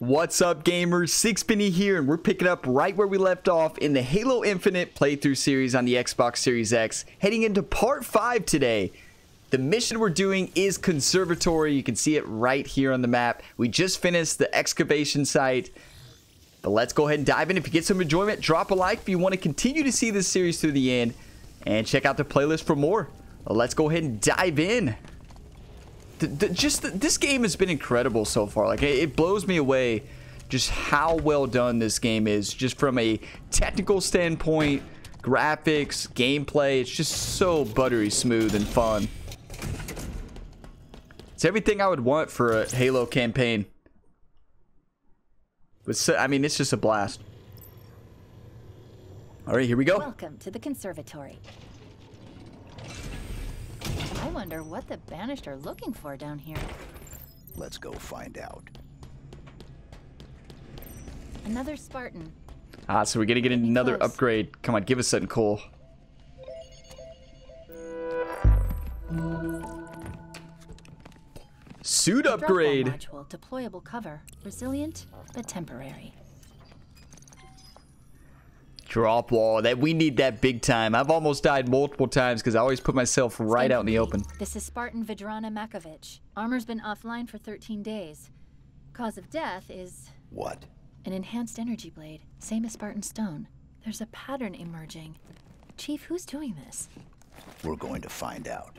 What's up gamers, Sixpenny here and we're picking up right where we left off in the Halo Infinite playthrough series on the Xbox Series X, heading into part 5 today. The mission we're doing is Conservatory, you can see it right here on the map. We just finished the excavation site, but let's go ahead and dive in. If you get some enjoyment, drop a like if you want to continue to see this series through the end, and check out the playlist for more. Let's go ahead and dive in the, the, just the, this game has been incredible so far. Like it, it blows me away just how well done this game is just from a technical standpoint, graphics, gameplay. It's just so buttery smooth and fun. It's everything I would want for a Halo campaign. But so, I mean, it's just a blast. All right, here we go. Welcome to the conservatory. I wonder what the Banished are looking for down here. Let's go find out. Another Spartan. Ah, so we're gonna get another close. upgrade. Come on, give us something cool. Suit upgrade. Module, deployable cover, resilient but temporary. Drop wall. That we need that big time. I've almost died multiple times because I always put myself right Stand out in the open. This is Spartan Vidrana Makovich. Armor's been offline for 13 days. Cause of death is... What? An enhanced energy blade. Same as Spartan Stone. There's a pattern emerging. Chief, who's doing this? We're going to find out.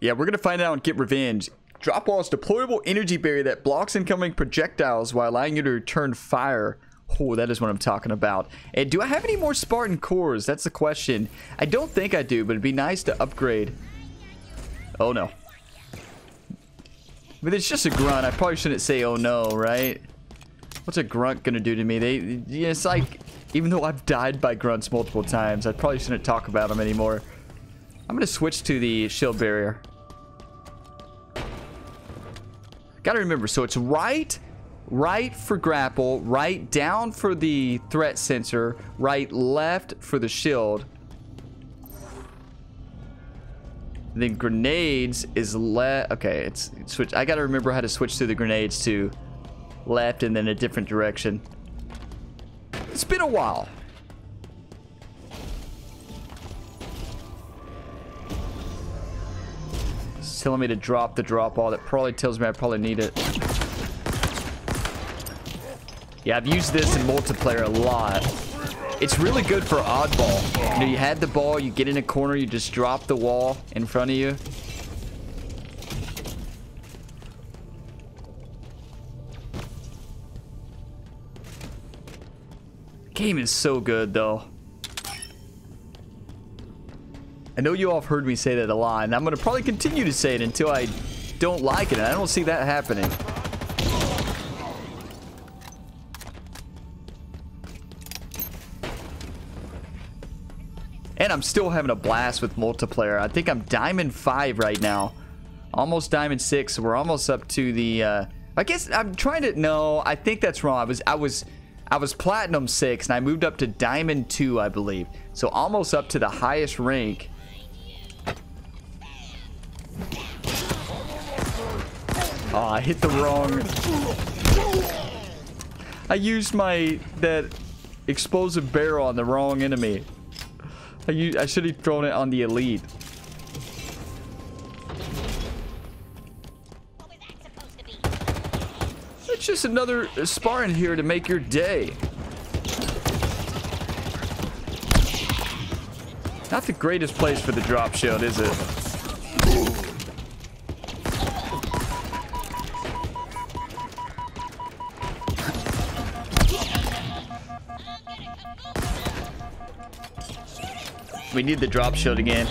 Yeah, we're going to find out and get revenge. Drop wall is deployable energy barrier that blocks incoming projectiles while allowing you to return fire. Oh, that is what I'm talking about. And do I have any more Spartan cores? That's the question. I don't think I do, but it'd be nice to upgrade. Oh, no. But it's just a grunt. I probably shouldn't say oh no, right? What's a grunt gonna do to me? They, it's like, even though I've died by grunts multiple times, I probably shouldn't talk about them anymore. I'm gonna switch to the shield barrier. Gotta remember, so it's right right for grapple, right down for the threat sensor, right left for the shield. And then grenades is left. Okay, it's switch. I gotta remember how to switch through the grenades to left and then a different direction. It's been a while. It's telling me to drop the drop ball. That probably tells me I probably need it. Yeah, I've used this in multiplayer a lot. It's really good for oddball. You know, you had the ball, you get in a corner, you just drop the wall in front of you. Game is so good, though. I know you all have heard me say that a lot, and I'm going to probably continue to say it until I don't like it, and I don't see that happening. I'm still having a blast with multiplayer. I think I'm Diamond 5 right now. Almost Diamond 6. So we're almost up to the... Uh, I guess I'm trying to... No, I think that's wrong. I was... I was... I was Platinum 6 and I moved up to Diamond 2, I believe. So almost up to the highest rank. Oh, I hit the wrong... I used my... That explosive barrel on the wrong enemy. I, I should have thrown it on the elite. It's just another Spartan here to make your day. Not the greatest place for the drop shield, is it? We need the drop shield again.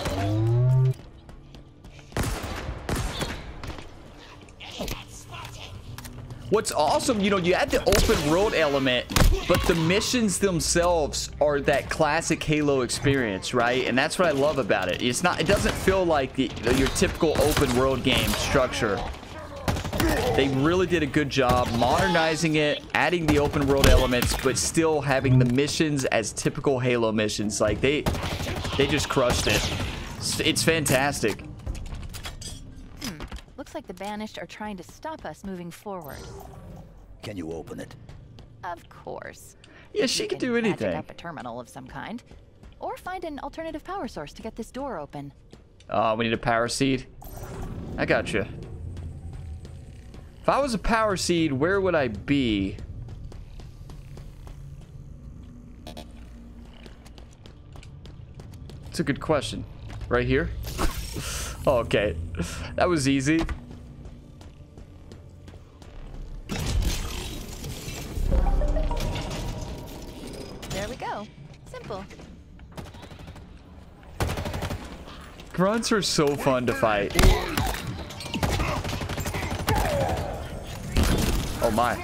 What's awesome, you know, you add the open world element, but the missions themselves are that classic Halo experience, right? And that's what I love about it. It's not, it doesn't feel like the, your typical open world game structure. They really did a good job modernizing it, adding the open world elements, but still having the missions as typical Halo missions. Like they, they just crushed it. It's fantastic. Hmm. Looks like the Banished are trying to stop us moving forward. Can you open it? Of course. Yeah, she You could can do magic anything. up a terminal of some kind. Or find an alternative power source to get this door open. Oh, we need a power seed. I got you. If I was a power seed, where would I be? It's a good question. Right here? oh, okay. That was easy. There we go. Simple. Grunts are so fun to fight. Oh my.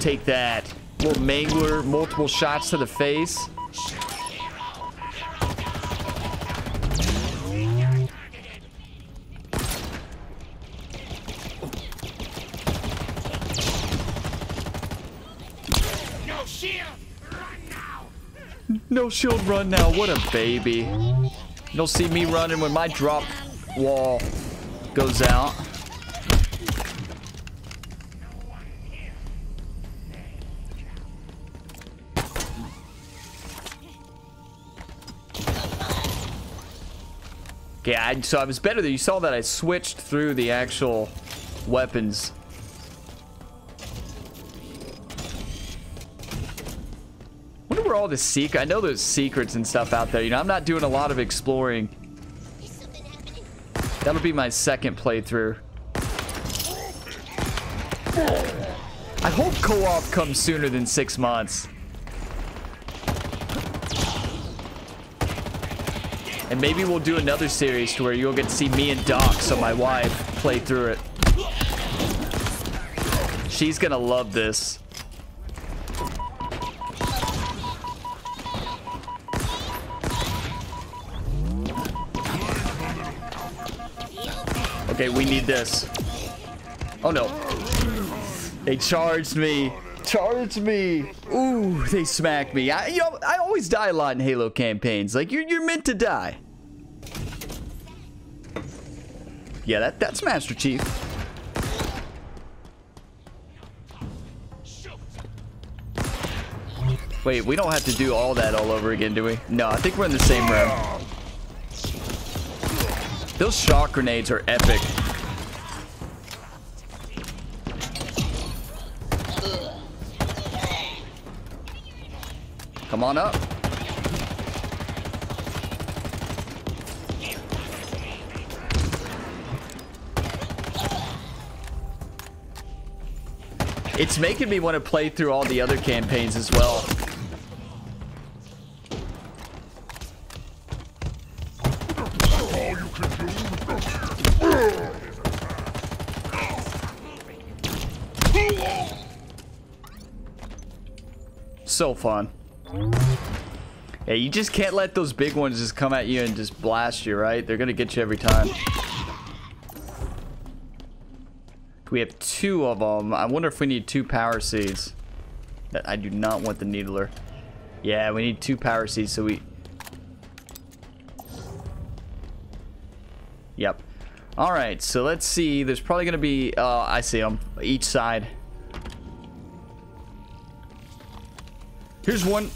Take that. Little mangler, multiple shots to the face. No shield run now. What a baby. You'll see me running when my drop wall goes out. Okay, I, so I was better there. You saw that I switched through the actual weapons. wonder where all the secret. I know there's secrets and stuff out there. You know, I'm not doing a lot of exploring. That'll be my second playthrough. I hope co-op comes sooner than six months. And maybe we'll do another series to where you'll get to see me and Doc, so my wife, play through it. She's gonna love this. Okay, we need this. Oh no. They charged me. Charged me. Ooh, they smacked me. I, you know, I always die a lot in Halo campaigns. Like, you're, you're meant to die. Yeah, that, that's Master Chief. Wait, we don't have to do all that all over again, do we? No, I think we're in the same room. Those shock grenades are epic. Come on up. It's making me want to play through all the other campaigns as well. So fun. Yeah, you just can't let those big ones just come at you and just blast you, right? They're gonna get you every time. We have two of them. I wonder if we need two power seeds. I do not want the needler. Yeah, we need two power seeds, so we... Yep. Alright, so let's see. There's probably gonna be... Uh, I see them. Each side. Here's one.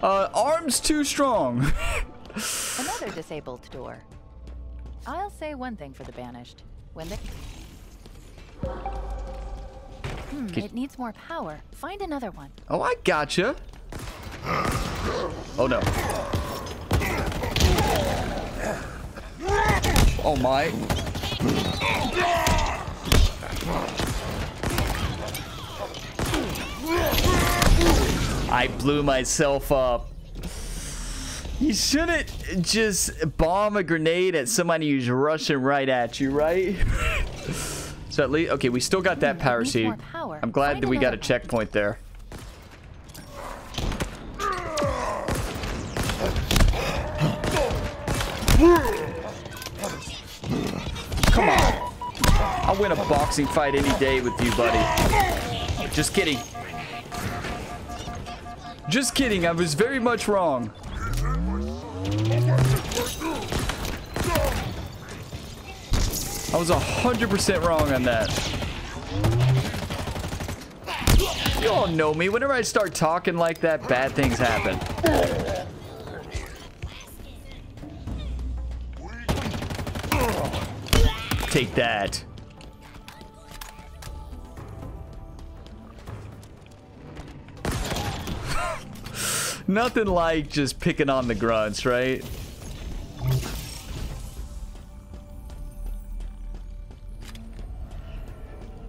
Uh, arms too strong. Another disabled door. I'll say one thing for the banished. When they... Hmm, it needs more power. Find another one. oh, I gotcha. Oh, no. Oh, my. I blew myself up. You shouldn't just bomb a grenade at somebody who's rushing right at you, right? so at least, okay, we still got that power seed. I'm glad that we got a checkpoint there. Come on. I'll win a boxing fight any day with you, buddy. Just kidding. Just kidding. I was very much wrong. I was 100% wrong on that. You all know me. Whenever I start talking like that, bad things happen. Take that. Nothing like just picking on the grunts, right?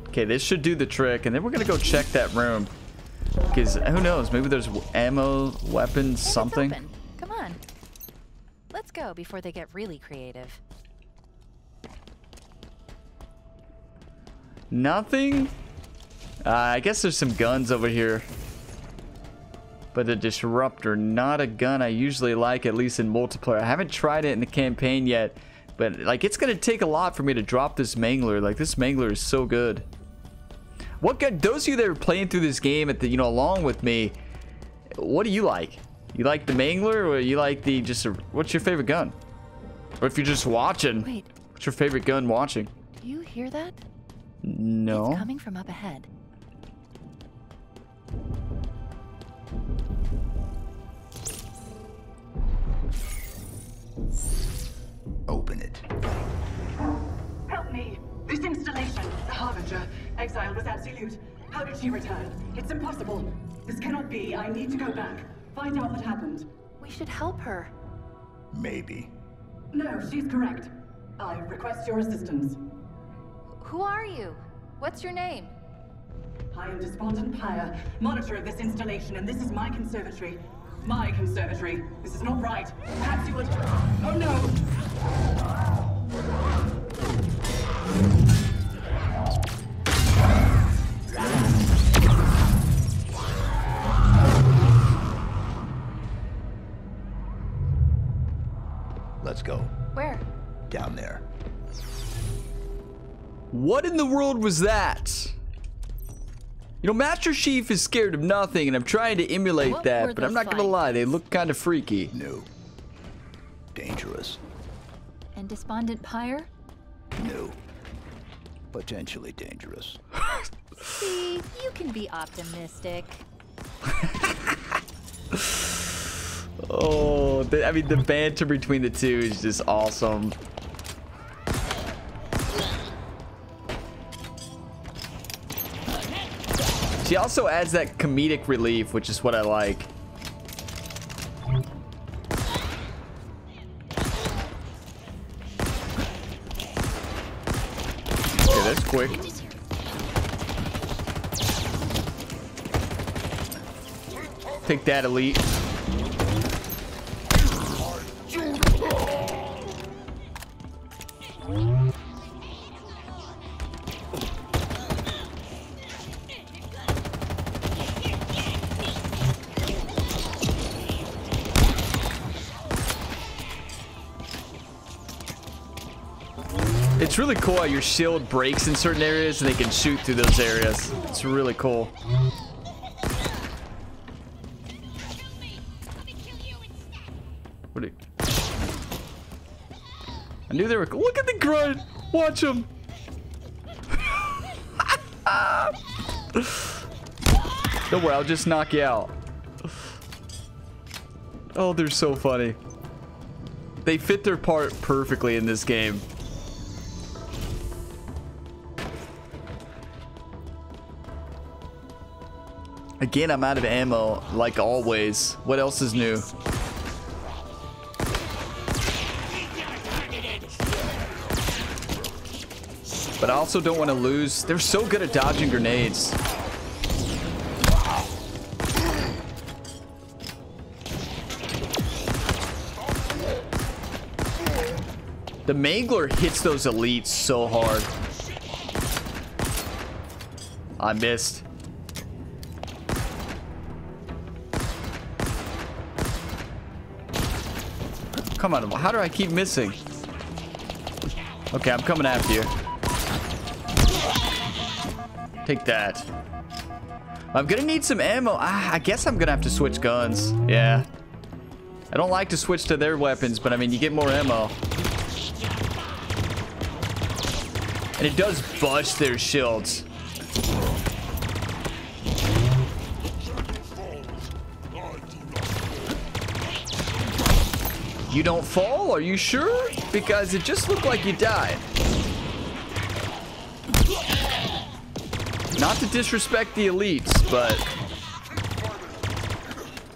Okay, this should do the trick, and then we're gonna go check that room. Because who knows? Maybe there's ammo, weapons, Hey, something. Come on. Let's go before they get really creative. Nothing? Uh, I guess there's some guns over here. But a disruptor, not a gun I usually like, at least in multiplayer. I haven't tried it in the campaign yet. But, like, it's going to take a lot for me to drop this Mangler. Like, this Mangler is so good. What gun? Those of you that are playing through this game at the, you know, along with me, what do you like? You like the Mangler or you like the just, a, what's your favorite gun? Or if you're just watching, Wait, what's your favorite gun watching? do you hear that? No. It's coming from up ahead. The exile was absolute. How did she return? It's impossible. This cannot be. I need to go back. Find out what happened. We should help her. Maybe. No, she's correct. I request your assistance. Who are you? What's your name? I am Despondent Pyre, monitor of this installation, and this is my conservatory. My conservatory. This is not right. Perhaps you would. Oh no! What in the world was that? You know, Master Chief is scared of nothing, and I'm trying to emulate What that, but I'm those not gonna lie, they look kind of freaky. New. Dangerous. And Despondent Pyre? New. Potentially dangerous. See, you can be optimistic. Oh, the, I mean, the banter between the two is just awesome. She also adds that comedic relief, which is what I like. Okay, that's quick. Take that, Elite. It's really cool how your shield breaks in certain areas and they can shoot through those areas. It's really cool. What you... I knew they were... Look at the grunt! Watch him! Don't worry, I'll just knock you out. Oh, they're so funny. They fit their part perfectly in this game. Again, I'm out of ammo, like always. What else is new? But I also don't want to lose. They're so good at dodging grenades. The Mangler hits those elites so hard. I missed. Come on, how do I keep missing? Okay, I'm coming after you. Take that. I'm gonna need some ammo. Ah, I guess I'm gonna have to switch guns. Yeah. I don't like to switch to their weapons, but I mean, you get more ammo. And it does bust their shields. You don't fall? Are you sure? Because it just looked like you died. Not to disrespect the elites, but...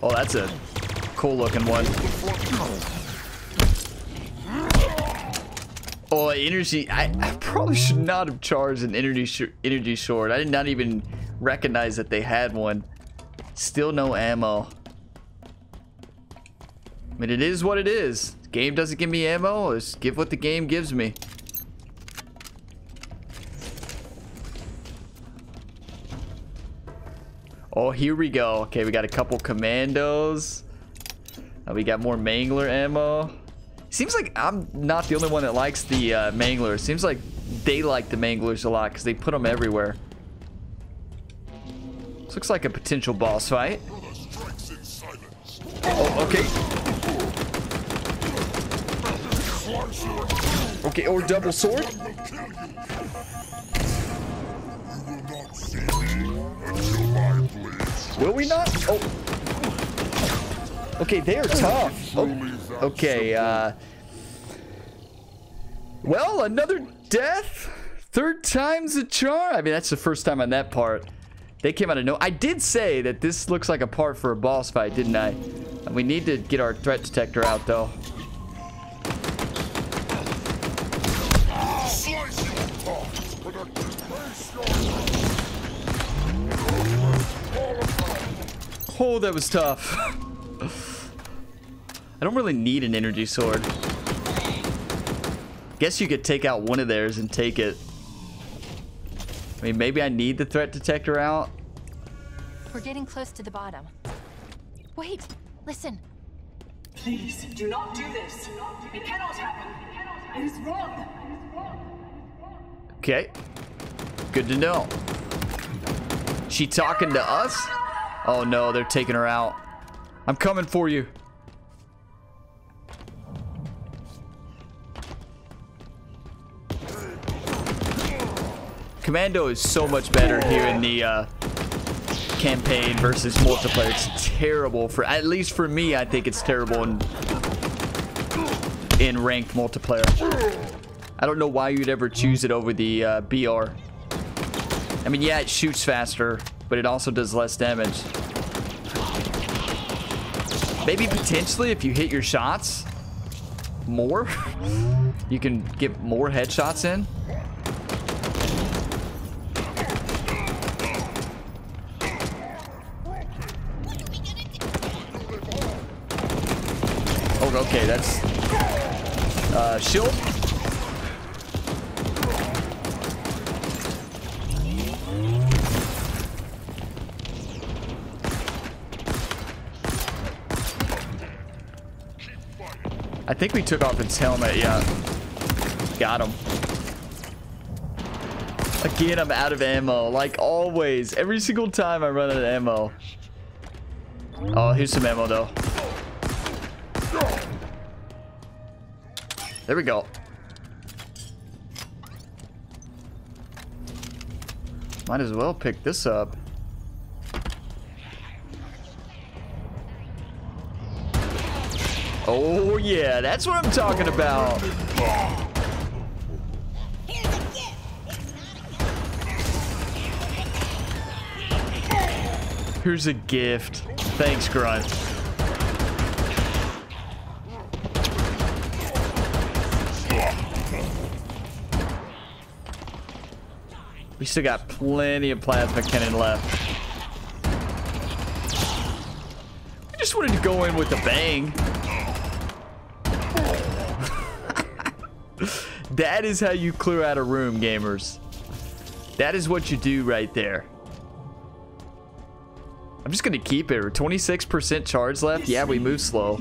Oh, that's a cool looking one. Oh, energy. I, I probably should not have charged an energy, energy sword. I did not even recognize that they had one. Still no ammo. I mean, it is what it is. The game doesn't give me ammo. Just give what the game gives me. Oh, here we go. Okay, we got a couple commandos. Uh, we got more mangler ammo. Seems like I'm not the only one that likes the uh, manglers. Seems like they like the manglers a lot because they put them everywhere. This looks like a potential boss fight. Oh, okay. Okay, or double sword. Will we not? Oh. Okay, they are tough. Oh. Okay, uh... Well, another death? Third time's a charm? I mean, that's the first time on that part. They came out of no... I did say that this looks like a part for a boss fight, didn't I? We need to get our threat detector out, though. Oh, that was tough. I don't really need an energy sword. Guess you could take out one of theirs and take it. I mean, maybe I need the threat detector out. We're getting close to the bottom. Wait, listen. Please, do not do this. It cannot happen. It is wrong. Okay. Good to know. She talking to us? Oh no, they're taking her out. I'm coming for you. Commando is so much better here in the uh, campaign versus multiplayer. It's terrible for, at least for me, I think it's terrible in, in ranked multiplayer. I don't know why you'd ever choose it over the uh, BR. I mean, yeah, it shoots faster, but it also does less damage. Maybe potentially if you hit your shots more, you can get more headshots in. Oh, okay, that's uh, shield. I think we took off its helmet, yeah. Uh, got him. Again, I'm out of ammo, like always. Every single time I run out of ammo. Oh, here's some ammo, though. There we go. Might as well pick this up. Oh, yeah, that's what I'm talking about. Here's a gift. Thanks, Grunt. We still got plenty of plasma cannon left. I just wanted to go in with a bang. that is how you clear out a room, gamers. That is what you do right there. I'm just gonna keep it. 26% charge left. Yeah, we move slow.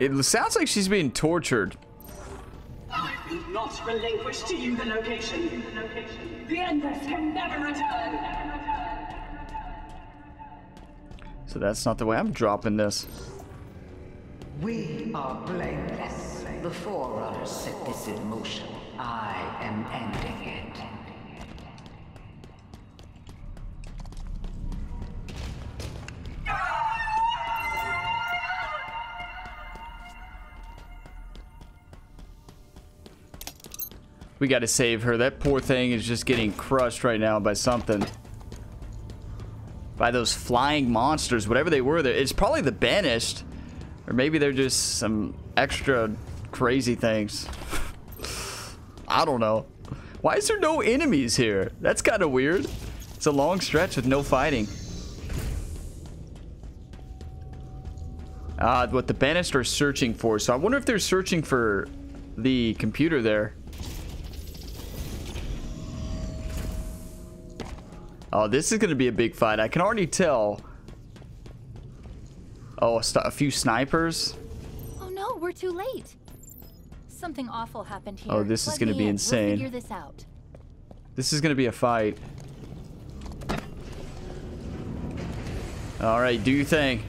It sounds like she's being tortured. I will not relinquish to you the location. The Endless can never return. So that's not the way I'm dropping this. We are blameless. The Forerunners set this in motion. I am ending it. We gotta save her. That poor thing is just getting crushed right now by something. By those flying monsters, whatever they were. There it's probably the Banished. Or maybe they're just some extra crazy things. I don't know. Why is there no enemies here? That's kind of weird. It's a long stretch with no fighting. Uh, what the Banished are searching for. So I wonder if they're searching for the computer there. Oh, this is going to be a big fight. I can already tell. Oh, a, a, few snipers. Oh no, we're too late. Something awful happened here. Oh, this Let is going to be in. insane. We'll figure this out. This is going to be a fight. All right, do your thing.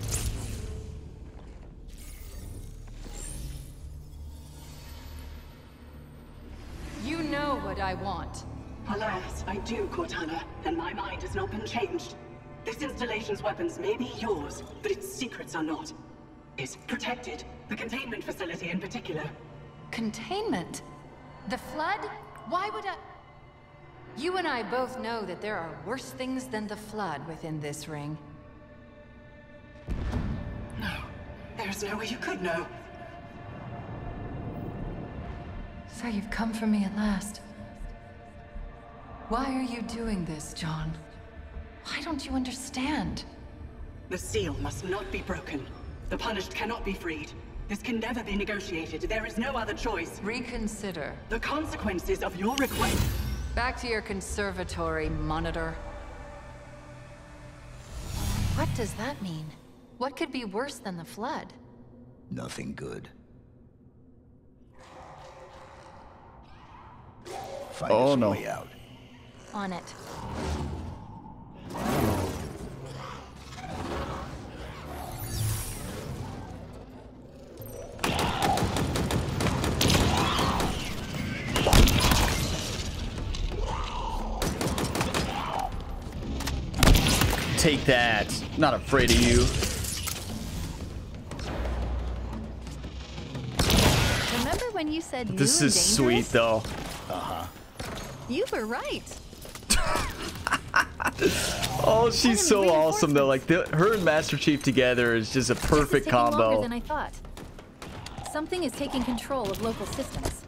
You know what I want. Alas, I do, Cortana, and my mind has not been changed. This installation's weapons may be yours, but its secrets are not. It's protected, the containment facility in particular. Containment? The Flood? Why would I... You and I both know that there are worse things than the Flood within this ring. No, there's no way you could know. So you've come for me at last. Why are you doing this, John? Why don't you understand? The seal must not be broken. The punished cannot be freed. This can never be negotiated. There is no other choice. Reconsider. The consequences of your request. Back to your conservatory, monitor. What does that mean? What could be worse than the Flood? Nothing good. Find Oh, us a no. way out. On it. Take that. Not afraid of you. Remember when you said This is sweet, though. Uh-huh. You were right. Oh, she's so awesome, though. Like, the, her and Master Chief together is just a perfect combo. than I thought. Something is taking control of local systems.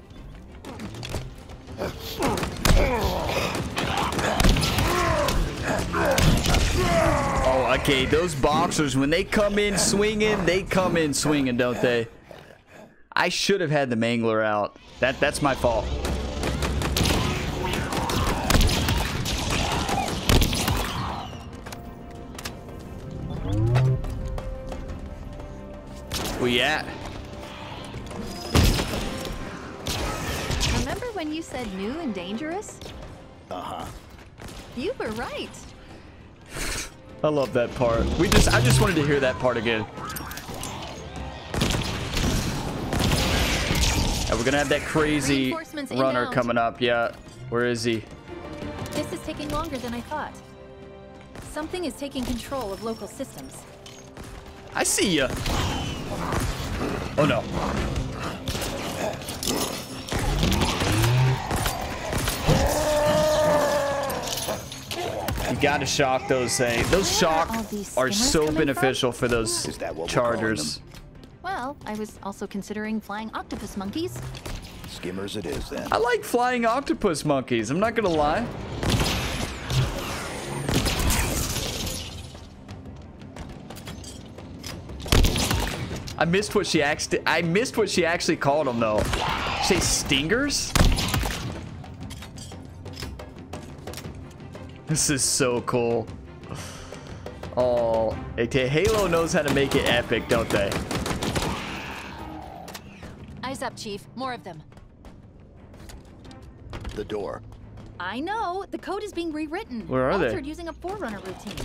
Oh, okay. Those boxers, when they come in swinging, they come in swinging, don't they? I should have had the Mangler out. That That's my fault. We at? Remember when you said new and dangerous? Uh-huh. You were right. I love that part. We just I just wanted to hear that part again. And we're gonna have that crazy runner inbound. coming up. Yeah. Where is he? This is taking longer than I thought. Something is taking control of local systems. I see ya. Oh no. You gotta shock those things. Those Where shock are all these are skimmers so coming from? beneficial for those Is that what we're calling chargers. Well, I was also considering flying octopus monkeys. Skimmers it is then. I like flying octopus monkeys. I'm not gonna lie. I missed what she actually. I missed what she actually called them though. Say stingers. This is so cool. Oh, hey, Halo knows how to make it epic, don't they? Eyes up, Chief. More of them. The door. I know. The code is being rewritten. Where are they? altered using a Forerunner routine.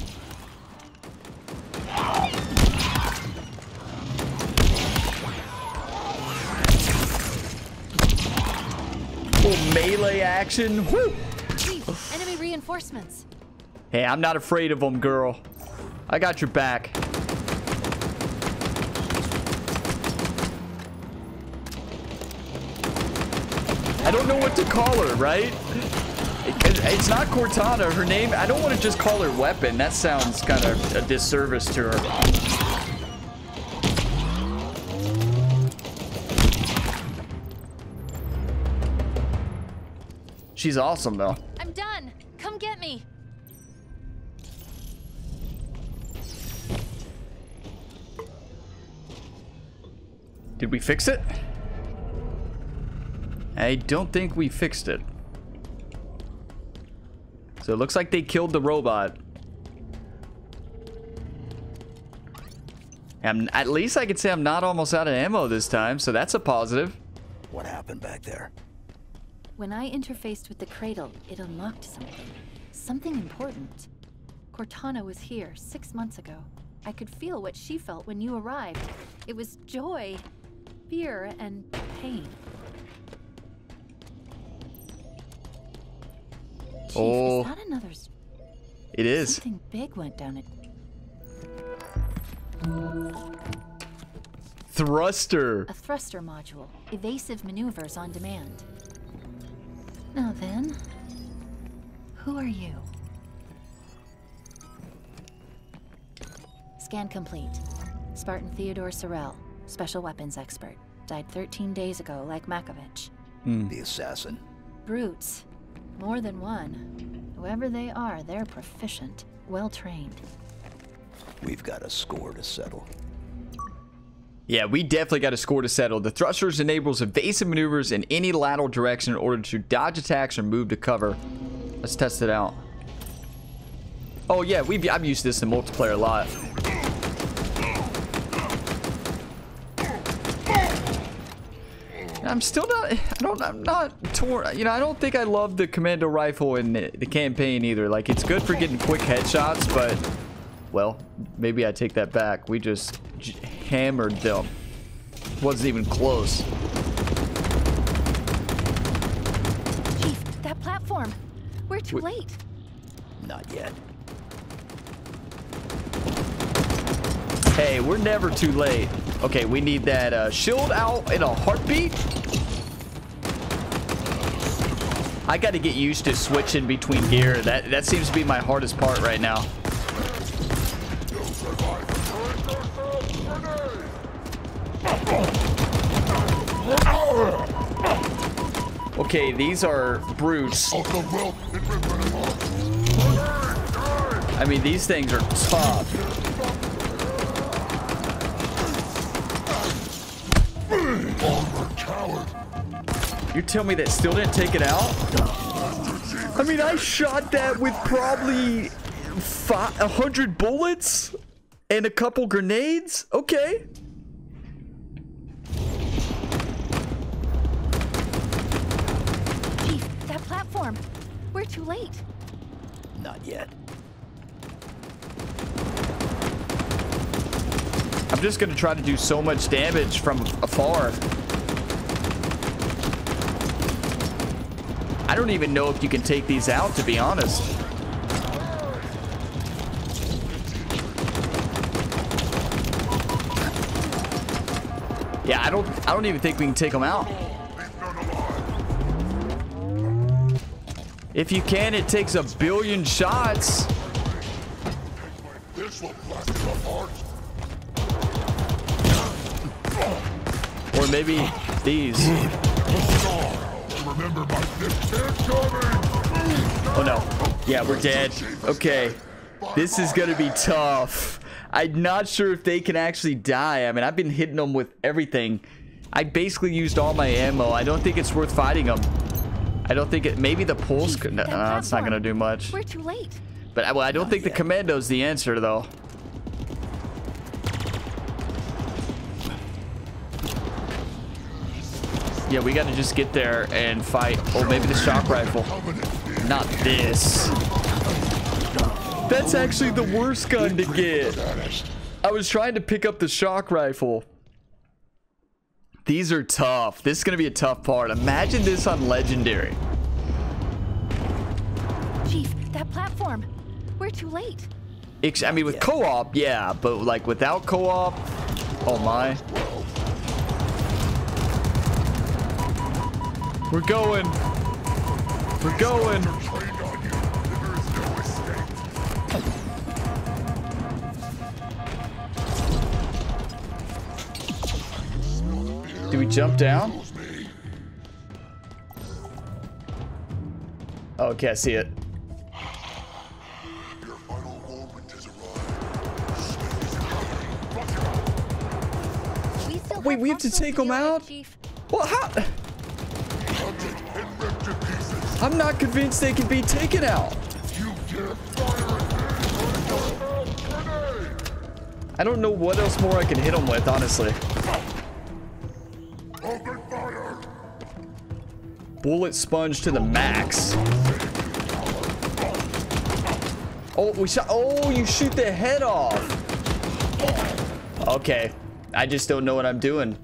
Melee action. Woo! Chief, enemy reinforcements. Hey, I'm not afraid of them, girl. I got your back. I don't know what to call her, right? It's not Cortana. Her name, I don't want to just call her weapon. That sounds kind of a disservice to her. She's awesome, though. I'm done. Come get me. Did we fix it? I don't think we fixed it. So it looks like they killed the robot. And at least I could say I'm not almost out of ammo this time, so that's a positive. What happened back there? When I interfaced with the cradle, it unlocked something. Something important. Cortana was here six months ago. I could feel what she felt when you arrived. It was joy, fear, and pain. Oh. is that another... It is. Something big went down it. Thruster. A thruster module. Evasive maneuvers on demand. Now then, who are you? Scan complete. Spartan Theodore Sorel, special weapons expert. Died 13 days ago, like Makovich. Hmm. The assassin. Brutes. More than one. Whoever they are, they're proficient, well trained. We've got a score to settle. Yeah, we definitely got a score to settle. The thrusters enables evasive maneuvers in any lateral direction in order to dodge attacks or move to cover. Let's test it out. Oh yeah, we've I've used this in multiplayer a lot. I'm still not. I don't. I'm not torn. You know, I don't think I love the commando rifle in the, the campaign either. Like, it's good for getting quick headshots, but well, maybe I take that back. We just j- hammered them. Wasn't even close. Chief, that platform! We're too Wait. late. Not yet. Hey, we're never too late. Okay, we need that uh, shield out in a heartbeat. I got to get used to switching between gear. That that seems to be my hardest part right now. Okay, these are brutes. I mean, these things are tough. You tell me that still didn't take it out? I mean, I shot that with probably a hundred bullets and a couple grenades. Okay. Chief, that platform! We're too late. Not yet. I'm just gonna try to do so much damage from afar. I don't even know if you can take these out, to be honest. Yeah, I don't I don't even think we can take them out. If you can, it takes a billion shots. Or maybe these. Oh no. Yeah, we're dead. Okay. This is gonna be tough. I'm not sure if they can actually die. I mean, I've been hitting them with everything. I basically used all my ammo. I don't think it's worth fighting them. I don't think it. Maybe the pulse. Could, no, that uh, it's not gonna do much. We're too late. But well, I don't think the commando's the answer though. Yeah, we gotta just get there and fight. Oh, maybe the shock rifle. Not this. That's actually the worst gun to get. I was trying to pick up the shock rifle. These are tough. This is going to be a tough part. Imagine this on Legendary. Chief, that platform. We're too late. Ex- I mean, with co-op, yeah, but like without co-op, oh my. We're going. We're going. Do we jump down? Oh, okay, I see it. Wait, we have to take with, out? Well, how? I'm not convinced they can be taken out. I don't know what else more I can hit them with, honestly. Bullet sponge to the max. Oh, we shot. Oh, you shoot the head off. Okay. I just don't know what I'm doing.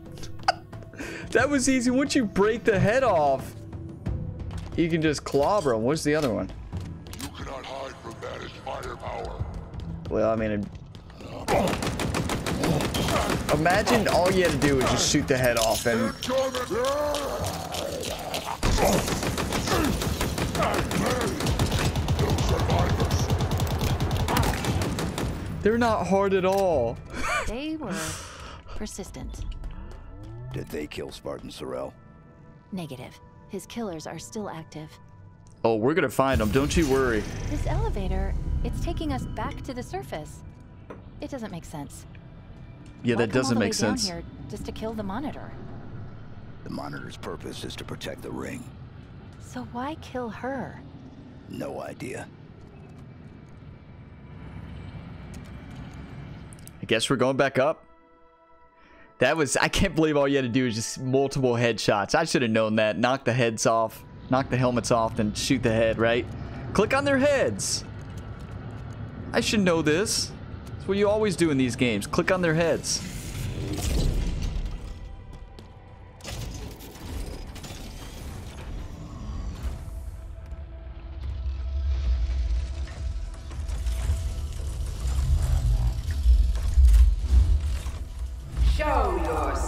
that was easy. Once you break the head off, you can just clobber him. What's the other one? You cannot hide from that firepower. Well, I mean, imagine all you had to do was just shoot the head off and they're not hard at all. They were persistent. Did they kill Spartan Sorrel? Negative. His killers are still active. Oh, we're gonna find them. Don't you worry. This elevator, it's taking us back to the surface. It doesn't make sense. Yeah, Why that doesn't the way make sense. Down here just to kill the monitor. The Monitor's purpose is to protect the ring. So why kill her? No idea. I guess we're going back up. That was, I can't believe all you had to do is just multiple headshots. I should have known that. Knock the heads off, knock the helmets off, then shoot the head, right? Click on their heads. I should know this. That's what you always do in these games. Click on their heads.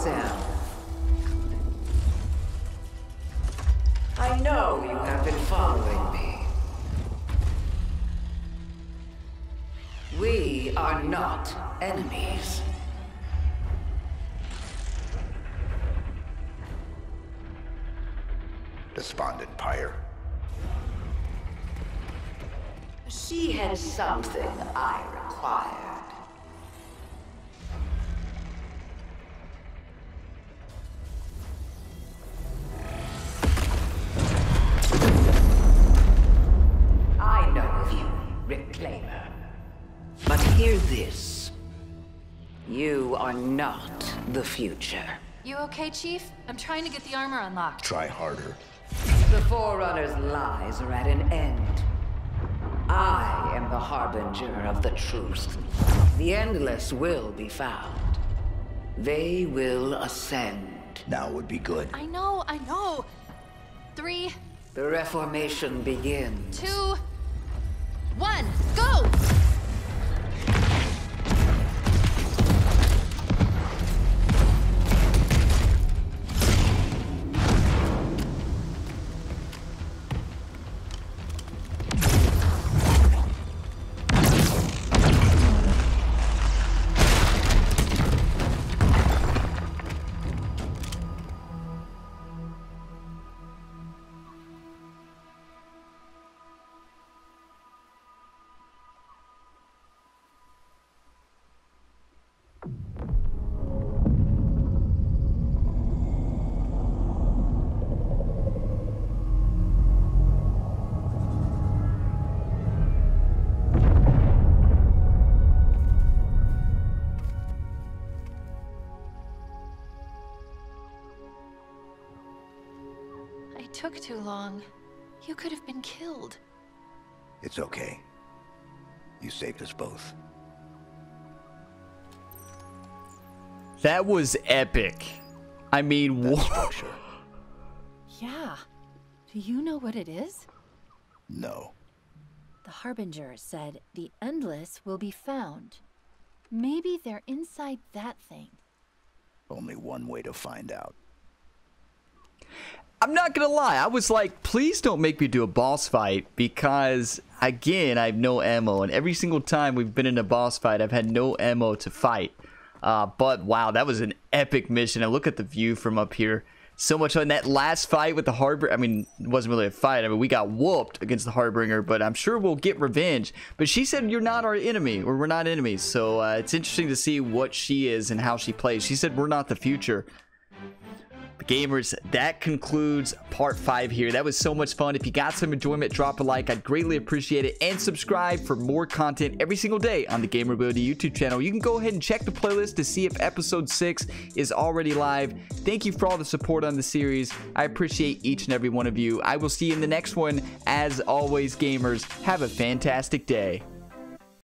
Yourself. I know you have been following me. We are not enemies. Despondent Pyre. She has something I required. Future. You okay, Chief? I'm trying to get the armor unlocked. Try harder. The Forerunner's lies are at an end. I am the harbinger of the truth. The Endless will be found. They will ascend. Now would be good. I know, I know. Three, The Reformation begins. two, took too long. You could have been killed. It's okay. You saved us both. That was epic. I mean, That what? structure. Yeah. Do you know what it is? No. The Harbinger said the Endless will be found. Maybe they're inside that thing. Only one way to find out. I'm not gonna lie. I was like, please don't make me do a boss fight because, again, I have no ammo, and every single time we've been in a boss fight, I've had no ammo to fight. Uh, but wow, that was an epic mission. And look at the view from up here. So much fun. That last fight with the Harbor, I mean, it wasn't really a fight. I mean, we got whooped against the Harbinger, but I'm sure we'll get revenge. But she said, You're not our enemy, or we're not enemies. So uh, it's interesting to see what she is and how she plays. She said, We're not the future. Gamers, that concludes part five here. That was so much fun. If you got some enjoyment, drop a like. I'd greatly appreciate it. And subscribe for more content every single day on the Gamer Ability YouTube channel. You can go ahead and check the playlist to see if episode six is already live. Thank you for all the support on the series. I appreciate each and every one of you. I will see you in the next one. As always, gamers, have a fantastic day.